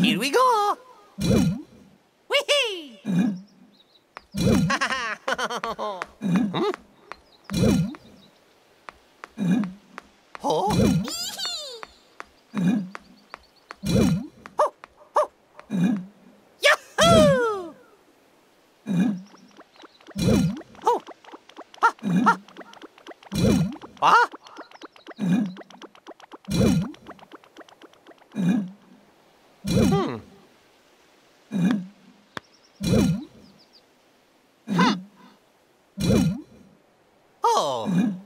Here we go. Whee! Ha, ha. Wow.